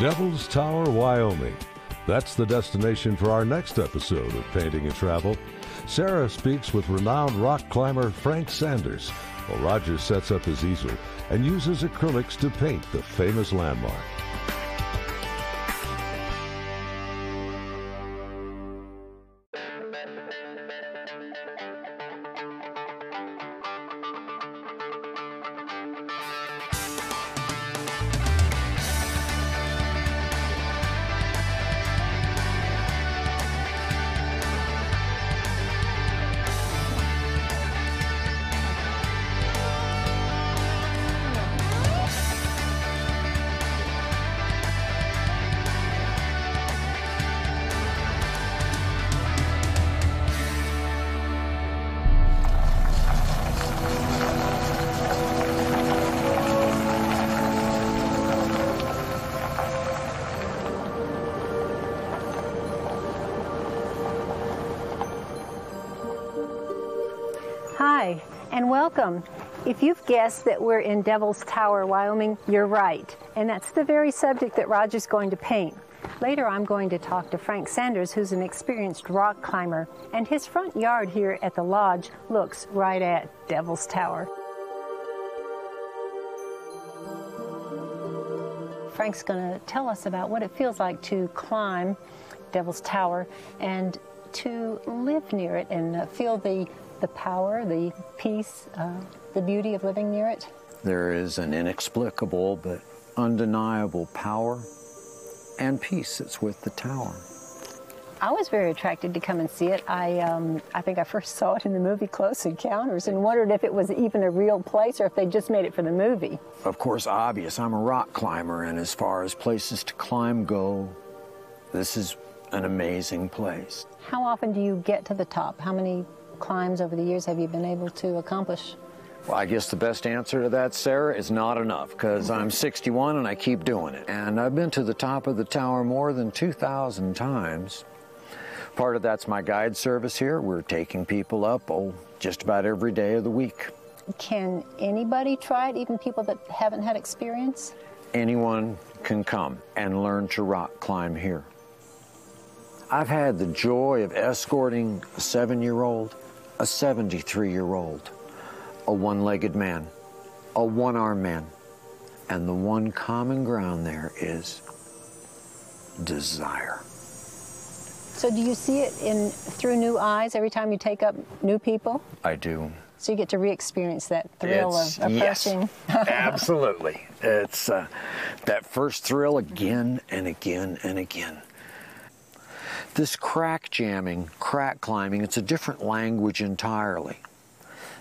Devil's Tower, Wyoming. That's the destination for our next episode of Painting and Travel. Sarah speaks with renowned rock climber Frank Sanders while Roger sets up his easel and uses acrylics to paint the famous landmark. Hi, and welcome. If you've guessed that we're in Devil's Tower, Wyoming, you're right. And that's the very subject that Roger's going to paint. Later, I'm going to talk to Frank Sanders, who's an experienced rock climber, and his front yard here at the lodge looks right at Devil's Tower. Frank's going to tell us about what it feels like to climb Devil's Tower and to live near it and feel the the power, the peace, uh, the beauty of living near it? There is an inexplicable but undeniable power and peace that's with the tower. I was very attracted to come and see it. I, um, I think I first saw it in the movie Close Encounters and wondered if it was even a real place or if they just made it for the movie. Of course, obvious. I'm a rock climber, and as far as places to climb go, this is an amazing place. How often do you get to the top? How many climbs over the years have you been able to accomplish? Well, I guess the best answer to that, Sarah, is not enough because I'm 61 and I keep doing it. And I've been to the top of the tower more than 2,000 times. Part of that's my guide service here. We're taking people up, oh, just about every day of the week. Can anybody try it, even people that haven't had experience? Anyone can come and learn to rock climb here. I've had the joy of escorting a seven year old, a 73 year old, a one legged man, a one armed man. And the one common ground there is desire. So, do you see it in through new eyes every time you take up new people? I do. So you get to re-experience that thrill It's- of approaching. Yes, absolutely. It's uh, that first thrill again and again and again. This crack jamming, crack climbing, it's a different language entirely.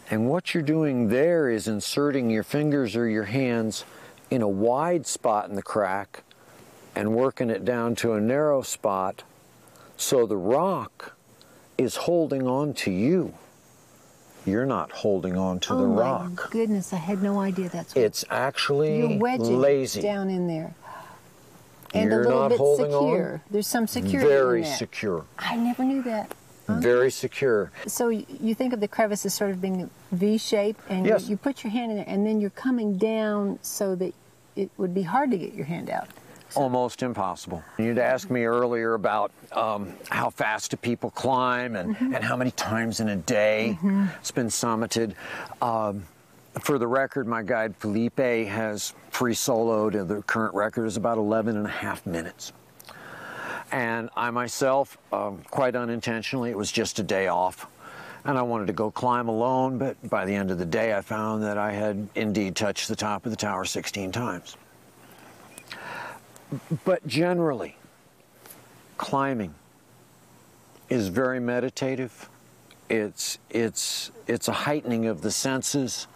And what you're doing there is inserting your fingers or your hands in a wide spot in the crack and working it down to a narrow spot so the rock is holding on to you. You're not holding on to oh the my rock. goodness! I had no idea that's what It's actually you're wedging lazy. down in there, and You're a little not bit holding on. secure. There's some security Very secure. I never knew that. Very secure. So you think of the crevice as sort of being V-shaped, and you- Yes. you, put your hand in there, and then you're coming down so that it would be hard to get your hand out. Almost impossible. You'd asked me earlier about um, how fast do people climb and, Mm-hmm. and how many times in a day it's been summited. Um, for the record, my guide Felipe has free soloed, and the current record is about 11 and a half minutes. And I myself, um, quite unintentionally, it was just a day off. And I wanted to go climb alone, but by the end of the day, I found that I had indeed touched the top of the tower 16 times. But generally, climbing is very meditative. It's, it's, it's a heightening of the senses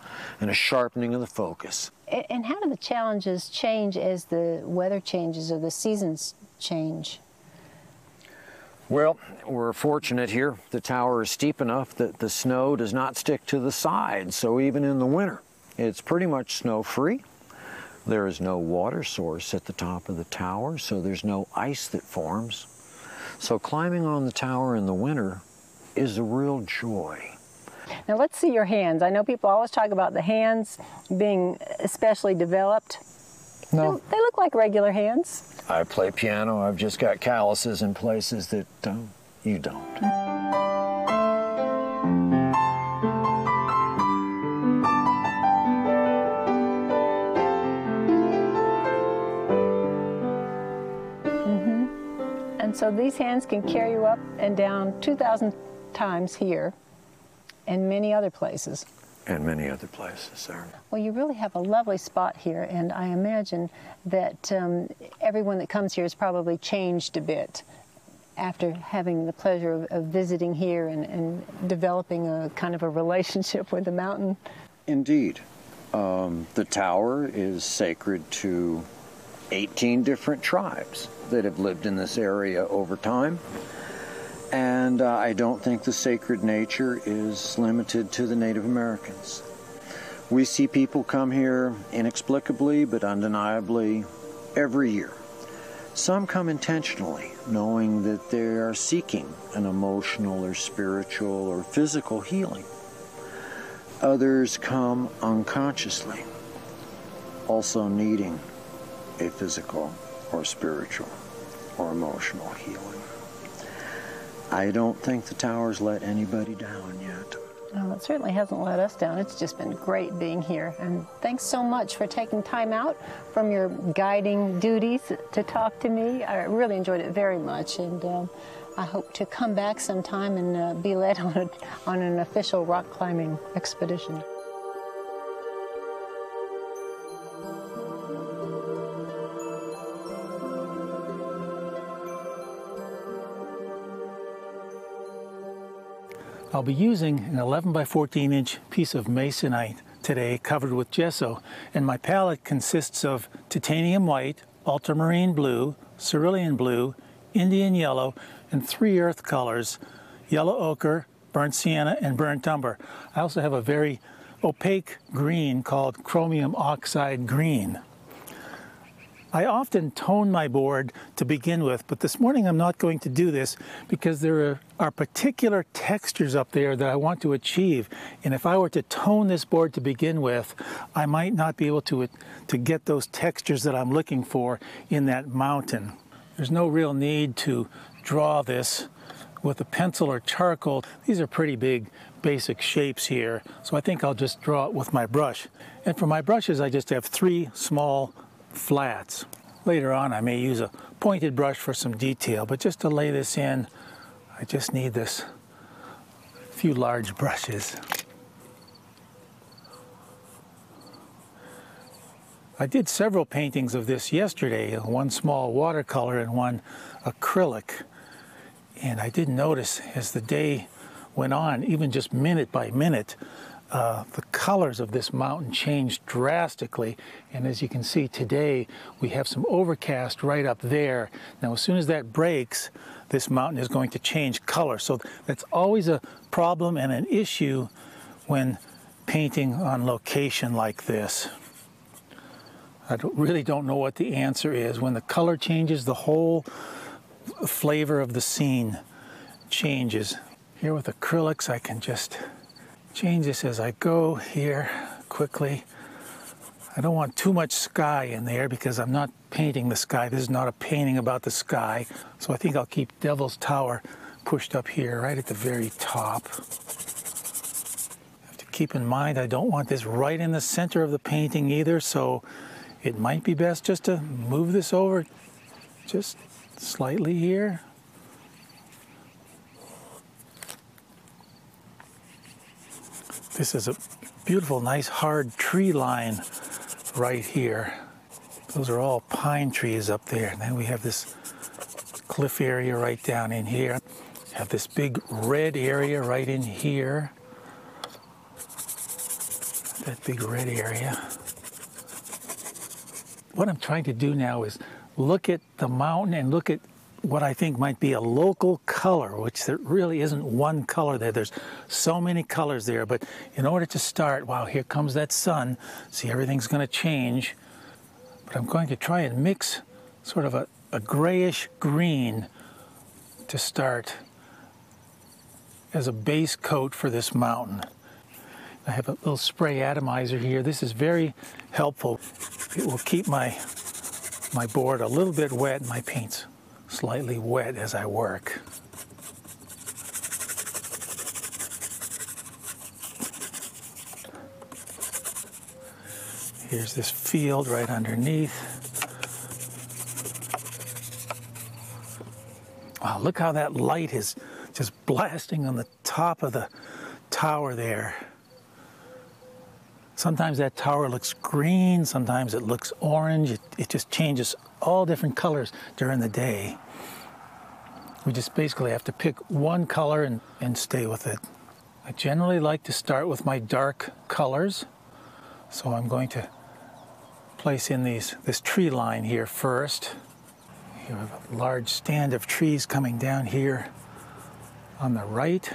and a sharpening of the focus. And how do the challenges change as the weather changes or the seasons change? Well, we're fortunate here. The tower is steep enough that the snow does not stick to the sides, so even in the winter, it's pretty much snow free. There is no water source at the top of the tower, so there's no ice that forms. So climbing on the tower in the winter is a real joy. Now let's see your hands. I know people always talk about the hands being especially developed. No. They look like regular hands. I play piano. I've just got calluses in places that um, you don't. Mm -hmm. And so these hands can carry you up and down 2,000 times here and many other places. And many other places, sir. Well, you really have a lovely spot here, and I imagine that um, everyone that comes here has probably changed a bit after having the pleasure of, of visiting here and, and, developing a kind of a relationship with the mountain. Indeed. Um, the tower is sacred to 18 different tribes that have lived in this area over time. And uh, I don't think the sacred nature is limited to the Native Americans. We see people come here inexplicably but undeniably every year. Some come intentionally, knowing that they are seeking an emotional or spiritual or physical healing. Others come unconsciously, also needing a physical or spiritual or emotional healing. I don't think the tower's let anybody down yet. Well, it certainly hasn't let us down. It's just been great being here. And thanks so much for taking time out from your guiding duties to talk to me. I really enjoyed it very much. And um, I hope to come back sometime and uh, be led on, a, on an official rock climbing expedition. I'll be using an 11 by 14 inch piece of masonite today covered with gesso and my palette consists of titanium white, ultramarine blue, cerulean blue, Indian yellow, and three earth colors, yellow ochre, burnt sienna, and burnt umber. I also have a very opaque green called chromium oxide green. I often tone my board to begin with, but this morning I'm not going to do this because there are, particular textures up there that I want to achieve. And if I were to tone this board to begin with, I might not be able to, to get those textures that I'm looking for in that mountain. There's no real need to draw this with a pencil or charcoal. These are pretty big basic shapes here, so I think I'll just draw it with my brush. And for my brushes, I just have three small flats. Later on I may use a pointed brush for some detail, but just to lay this in, I just need this few large brushes. I did several paintings of this yesterday, one small watercolor and one acrylic. And I did notice as the day went on, even just minute by minute, uh, the colors of this mountain changed drastically. And as you can see today, we have some overcast right up there. Now, as soon as that breaks, this mountain is going to change color. So that's always a problem and an issue when painting on location like this. I don't, really don't know what the answer is. When the color changes, the whole flavor of the scene changes. Here with acrylics, I can just change this as I go here quickly. I don't want too much sky in there because I'm not painting the sky. This is not a painting about the sky. So I think I'll keep Devil's Tower pushed up here right at the very top. Have to keep in mind I don't want this right in the center of the painting either, so it might be best just to move this over just slightly here. This is a beautiful, nice, hard tree line right here. Those are all pine trees up there. And then we have this cliff area right down in here. Have this big red area right in here. That big red area. What I'm trying to do now is look at the mountain and look at what I think might be a local color, which there really isn't one color there. There's so many colors there, but in order to start, wow, here comes that sun. See, everything's going to change. But I'm going to try and mix sort of a, a grayish green to start as a base coat for this mountain. I have a little spray atomizer here. This is very helpful. It will keep my my board a little bit wet and my paint's slightly wet as I work. Here's this field right underneath. Wow, look how that light is just blasting on the top of the tower there. Sometimes that tower looks green, sometimes it looks orange. It, it just changes all different colors during the day. We just basically have to pick one color and, and stay with it. I generally like to start with my dark colors. So I'm going to place in these this tree line here first. You have a large stand of trees coming down here on the right.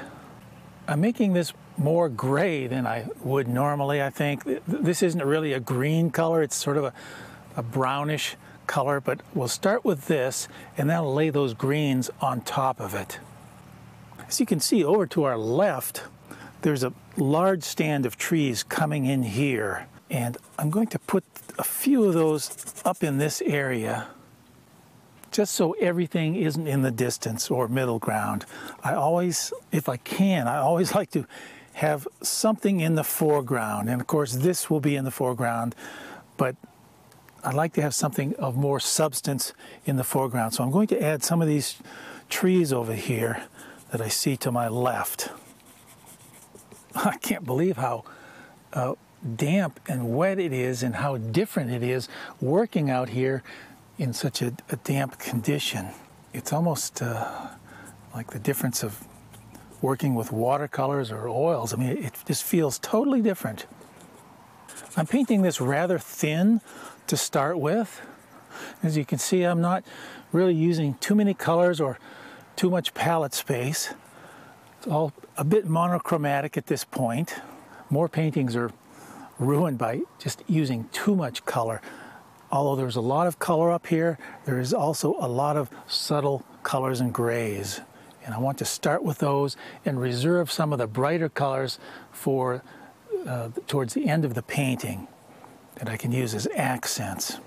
I'm making this more gray than I would normally, I think. This isn't really a green color, it's sort of a, a brownish color, but we'll start with this and then I'll lay those greens on top of it. As you can see over to our left, there's a large stand of trees coming in here. And I'm going to put a few of those up in this area just so everything isn't in the distance or middle ground. I always, if I can, I always like to have something in the foreground. And of course, this will be in the foreground, but I like to have something of more substance in the foreground. So I'm going to add some of these trees over here that I see to my left. I can't believe how uh, damp and wet it is and how different it is working out here in such a, a damp condition. It's almost uh, like the difference of working with watercolors or oils. I mean, it just feels totally different. I'm painting this rather thin to start with. As you can see, I'm not really using too many colors or too much palette space. It's all a bit monochromatic at this point. More paintings are ruined by just using too much color. Although there's a lot of color up here, there is also a lot of subtle colors and grays. And I want to start with those and reserve some of the brighter colors for uh, towards the end of the painting that I can use as accents.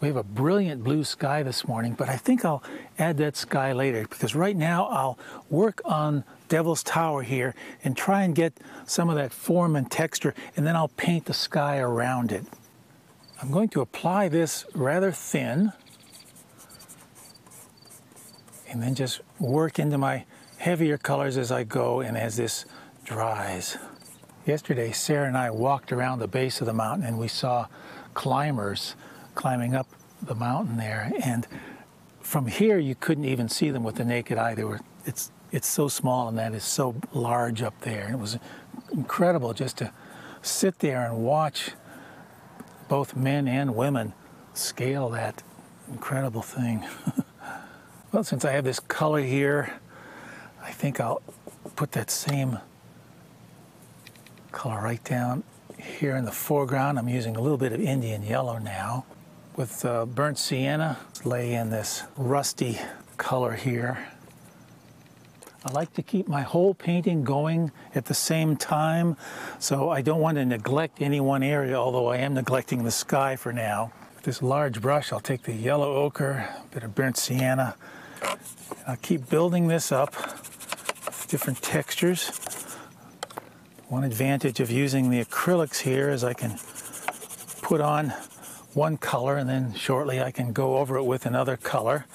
We have a brilliant blue sky this morning, but I think I'll add that sky later because right now I'll work on Devil's Tower here and try and get some of that form and texture, and then I'll paint the sky around it. I'm going to apply this rather thin and then just work into my heavier colors as I go and as this dries. Yesterday, Sarah and I walked around the base of the mountain and we saw climbers climbing up the mountain there. And from here, you couldn't even see them with the naked eye. They were, it's, it's so small and that is so large up there. And it was incredible just to sit there and watch both men and women scale that incredible thing. well, since I have this color here, I think I'll put that same color right down here in the foreground. I'm using a little bit of Indian yellow now. With uh, burnt sienna, lay in this rusty color here. I like to keep my whole painting going at the same time, so I don't want to neglect any one area, although I am neglecting the sky for now. With this large brush, I'll take the yellow ochre, a bit of burnt sienna. I'll keep building this up with different textures. One advantage of using the acrylics here is I can put on one color and then shortly I can go over it with another color.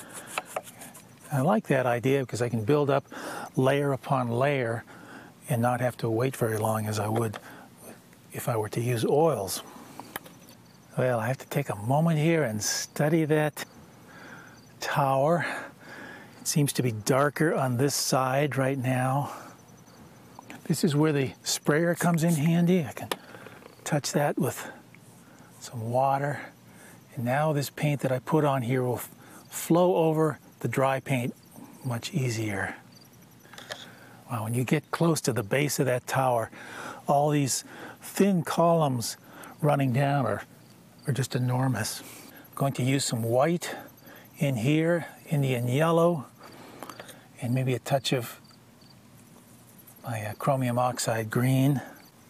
I like that idea because I can build up layer upon layer and not have to wait very long as I would if I were to use oils. Well, I have to take a moment here and study that tower. It seems to be darker on this side right now. This is where the sprayer comes in handy. I can touch that with some water. And now this paint that I put on here will flow over the dry paint much easier. Wow, when you get close to the base of that tower, all these thin columns running down are, are just enormous. I'm going to use some white in here, Indian yellow, and maybe a touch of my uh, chromium oxide green.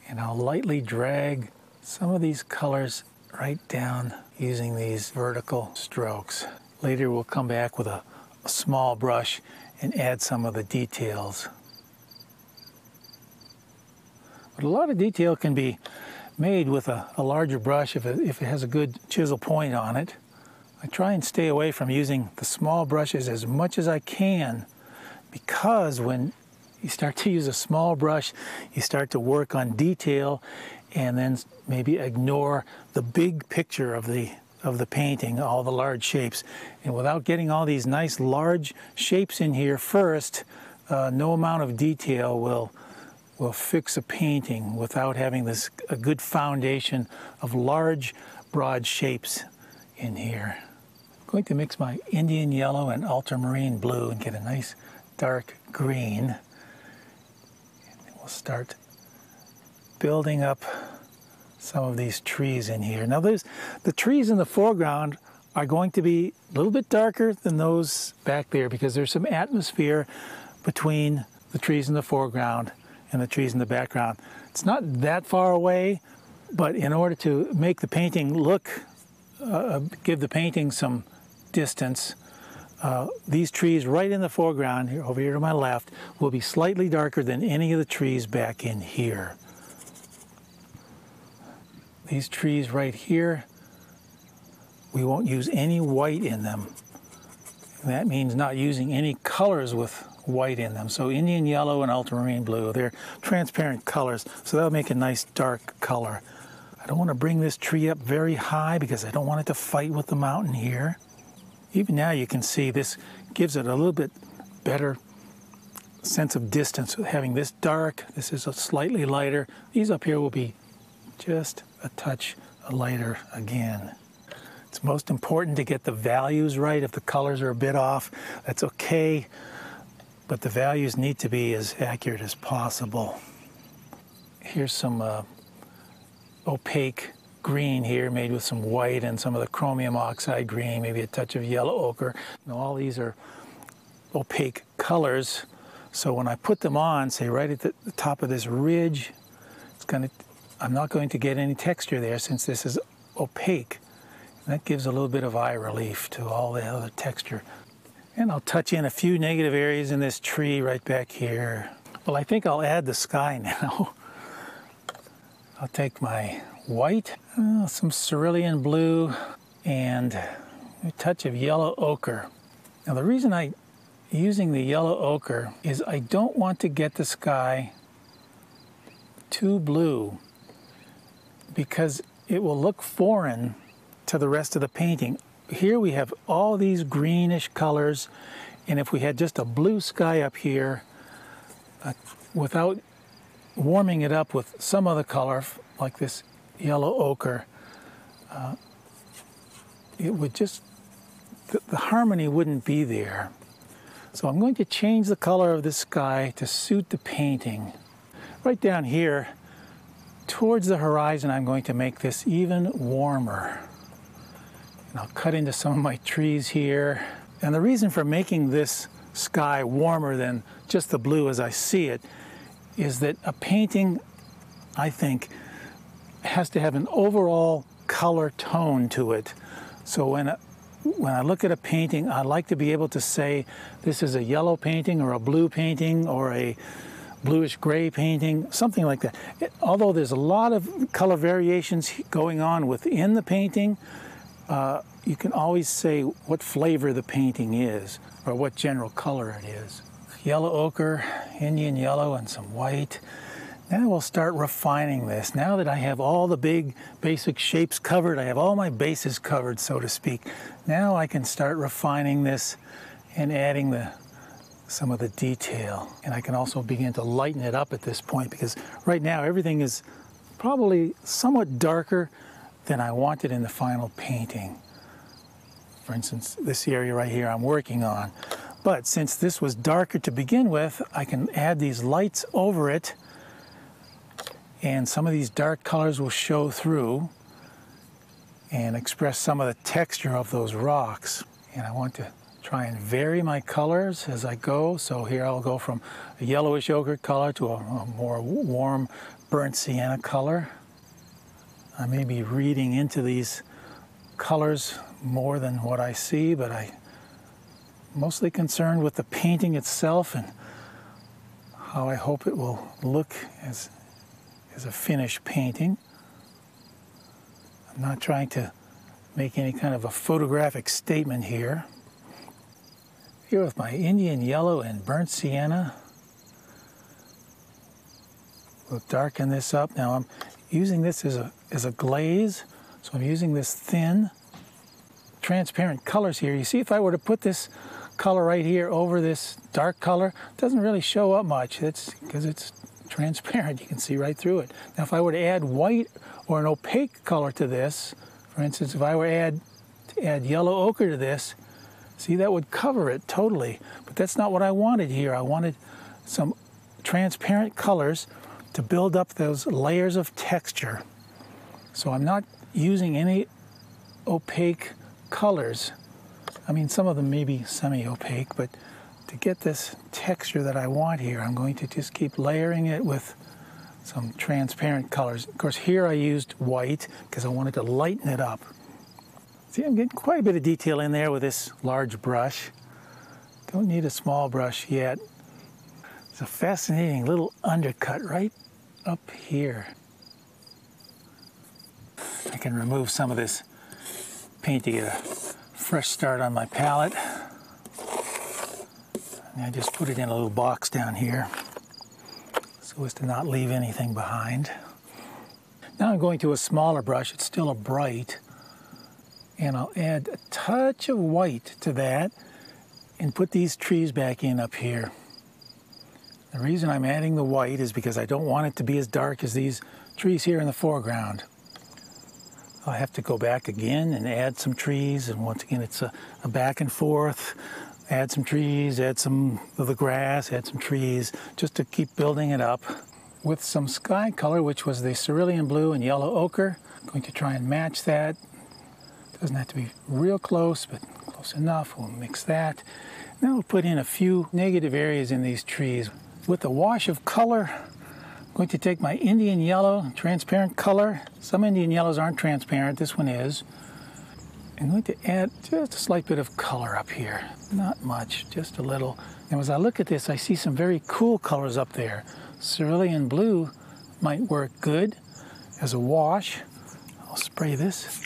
And I'll lightly drag some of these colors right down using these vertical strokes. Later we'll come back with a, a small brush and add some of the details. But a lot of detail can be made with a, a larger brush if it, if it has a good chisel point on it. I try and stay away from using the small brushes as much as I can because when you start to use a small brush, you start to work on detail and then maybe ignore the big picture of the of the painting, all the large shapes. And without getting all these nice large shapes in here first, uh, no amount of detail will will fix a painting without having this a good foundation of large broad shapes in here. I'm going to mix my Indian yellow and ultramarine blue and get a nice dark green. We'll start building up some of these trees in here. Now there's the trees in the foreground are going to be a little bit darker than those back there because there's some atmosphere between the trees in the foreground and the trees in the background. It's not that far away, but in order to make the painting look, uh, give the painting some distance, uh, these trees right in the foreground, here, over here to my left, will be slightly darker than any of the trees back in here. These trees right here, we won't use any white in them. That means not using any colors with white in them. So Indian yellow and ultramarine blue, they're transparent colors, so that'll make a nice dark color. I don't want to bring this tree up very high because I don't want it to fight with the mountain here. Even now you can see this gives it a little bit better sense of distance having this dark, this is a slightly lighter. These up here will be just a touch lighter again. It's most important to get the values right. If the colors are a bit off, that's okay, but the values need to be as accurate as possible. Here's some uh, opaque green here made with some white and some of the chromium oxide green, maybe a touch of yellow ochre. Now all these are opaque colors, so when I put them on, say right at the, the top of this ridge, it's going to I'm not going to get any texture there since this is opaque. And that gives a little bit of eye relief to all the other texture. And I'll touch in a few negative areas in this tree right back here. Well, I think I'll add the sky now. I'll take my white, uh, some cerulean blue, and a touch of yellow ochre. Now the reason I using the yellow ochre is I don't want to get the sky too blue because it will look foreign to the rest of the painting. Here we have all these greenish colors, and if we had just a blue sky up here, uh, without warming it up with some other color, like this yellow ochre, uh, it would just, the, the harmony wouldn't be there. So I'm going to change the color of the sky to suit the painting. Right down here, towards the horizon, I'm going to make this even warmer. And I'll cut into some of my trees here. And the reason for making this sky warmer than just the blue as I see it is that a painting, I think, has to have an overall color tone to it. So when when I look at a painting, I like to be able to say this is a yellow painting or a blue painting or a bluish gray painting, something like that. It, although there's a lot of color variations going on within the painting, uh, you can always say what flavor the painting is or what general color it is. Yellow ochre, Indian yellow, and some white. Now we'll start refining this. Now that I have all the big basic shapes covered, I have all my bases covered, so to speak. Now I can start refining this and adding the some of the detail. And I can also begin to lighten it up at this point because right now everything is probably somewhat darker than I wanted in the final painting. For instance, this area right here I'm working on. But since this was darker to begin with, I can add these lights over it and some of these dark colors will show through and express some of the texture of those rocks. And I want to try and vary my colors as I go. So here I'll go from a yellowish ochre color to a, a more warm burnt sienna color. I may be reading into these colors more than what I see, but I am mostly concerned with the painting itself and how I hope it will look as, as a finished painting. I'm not trying to make any kind of a photographic statement here. Here with my Indian yellow and burnt sienna. We'll darken this up. Now I'm using this as a, as a glaze, so I'm using this thin transparent colors here. You see if I were to put this color right here over this dark color, it doesn't really show up much. It's because it's transparent. You can see right through it. Now if I were to add white or an opaque color to this, for instance, if I were to add, to add yellow ochre to this, see that would cover it totally. But that's not what I wanted here. I wanted some transparent colors to build up those layers of texture. So I'm not using any opaque colors. I mean, some of them may be semi-opaque, but to get this texture that I want here, I'm going to just keep layering it with some transparent colors. Of course, here I used white because I wanted to lighten it up. See, I'm getting quite a bit of detail in there with this large brush. Don't need a small brush yet. It's a fascinating little undercut right up here. I can remove some of this paint to get a fresh start on my palette. And I just put it in a little box down here so as to not leave anything behind. Now I'm going to a smaller brush, it's still a bright, and I'll add a touch of white to that and put these trees back in up here. The reason I'm adding the white is because I don't want it to be as dark as these trees here in the foreground. I'll have to go back again and add some trees, and once again it's a, a back and forth add some trees, add some of the grass, add some trees, just to keep building it up. With some sky color, which was the cerulean blue and yellow ochre, I'm going to try and match that. Doesn't have to be real close, but close enough. We'll mix that. Then we'll put in a few negative areas in these trees. With a wash of color, I'm going to take my Indian yellow, transparent color. Some Indian yellows aren't transparent, this one is. I'm going to add just a slight bit of color up here. Not much, just a little. And as I look at this, I see some very cool colors up there. Cerulean blue might work good as a wash. I'll spray this.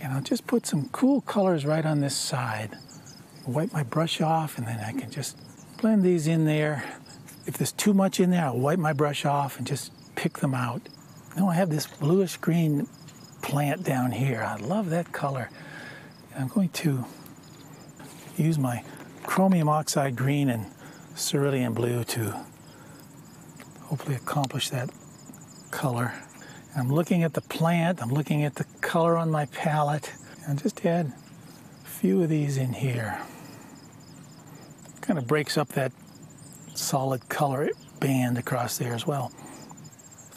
And I'll just put some cool colors right on this side. Wipe my brush off and then I can just blend these in there. If there's too much in there, I'll wipe my brush off and just pick them out. Now I have this bluish green plant down here. I love that color. I'm going to use my chromium oxide green and cerulean blue to hopefully accomplish that color. I'm looking at the plant, I'm looking at the color on my palette, and just add a few of these in here. Kind of breaks up that solid color band across there as well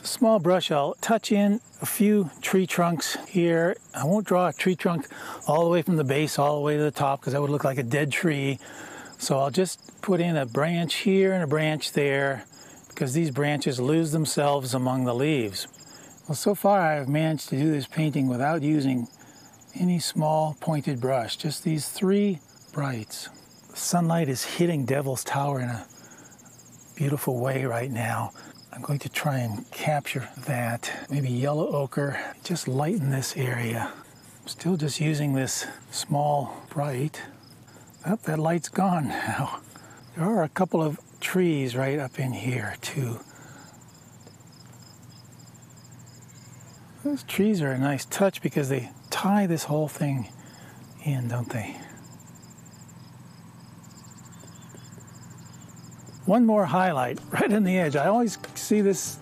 small brush, I'll touch in a few tree trunks here. I won't draw a tree trunk all the way from the base all the way to the top because that would look like a dead tree. So I'll just put in a branch here and a branch there because these branches lose themselves among the leaves. Well, so far I've managed to do this painting without using any small pointed brush, just these three brights. The sunlight is hitting Devil's Tower in a beautiful way right now. I'm going to try and capture that. Maybe yellow ochre, just lighten this area. I'm still just using this small bright. Oh, that light's gone now. There are a couple of trees right up in here too. Those trees are a nice touch because they tie this whole thing in, don't they? One more highlight right in the edge. I always see this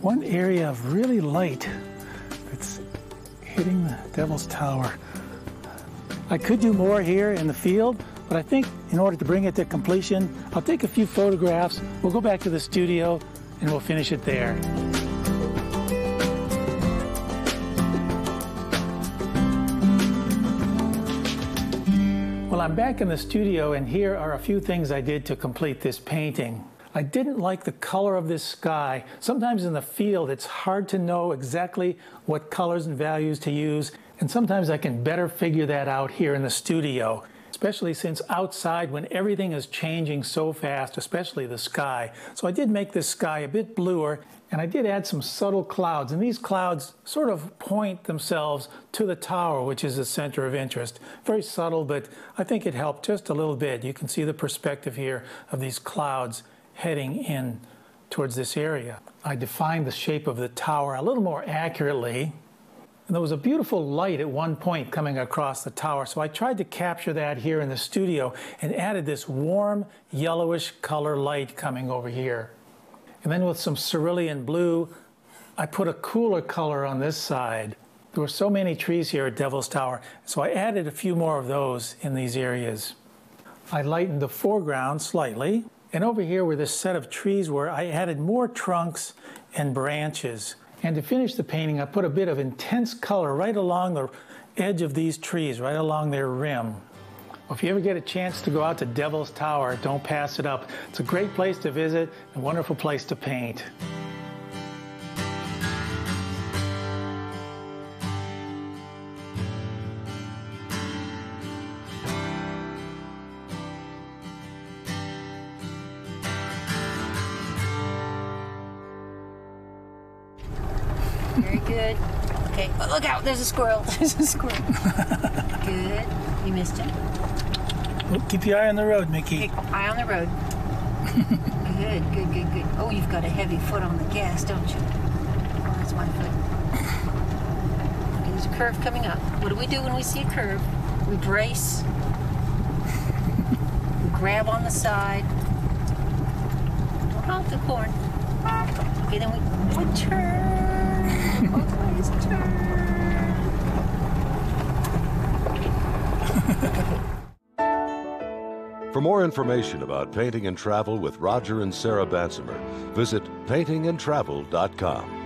one area of really light that's hitting the Devil's Tower. I could do more here in the field, but I think in order to bring it to completion, I'll take a few photographs, we'll go back to the studio, and we'll finish it there. Well, I'm back in the studio, and here are a few things I did to complete this painting. I didn't like the color of this sky. Sometimes in the field, it's hard to know exactly what colors and values to use, and sometimes I can better figure that out here in the studio, especially since outside when everything is changing so fast, especially the sky. So I did make this sky a bit bluer, and I did add some subtle clouds, and these clouds sort of point themselves to the tower, which is the center of interest. Very subtle, but I think it helped just a little bit. You can see the perspective here of these clouds heading in towards this area. I defined the shape of the tower a little more accurately. And there was a beautiful light at one point coming across the tower, so I tried to capture that here in the studio and added this warm yellowish color light coming over here. And then with some cerulean blue, I put a cooler color on this side. There were so many trees here at Devil's Tower, so I added a few more of those in these areas. I lightened the foreground slightly, and over here were this set of trees where I added more trunks and branches. And to finish the painting, I put a bit of intense color right along the edge of these trees, right along their rim. If you ever get a chance to go out to Devil's Tower, don't pass it up. It's a great place to visit, a wonderful place to paint. Very good. Okay, oh, look out, there's a squirrel. There's a squirrel. good. You missed him. Well, keep your eye on the road, Mickey. Okay, eye on the road. good, good, good, good. Oh, you've got a heavy foot on the gas, don't you? Oh, that's my foot. Okay, there's a curve coming up. What do we do when we see a curve? We brace. we grab on the side. Don't honk the corn. Okay, then we, we turn. Turn. For more information about painting and travel with Roger and Sarah Bansemer, visit paintingandtravel.com.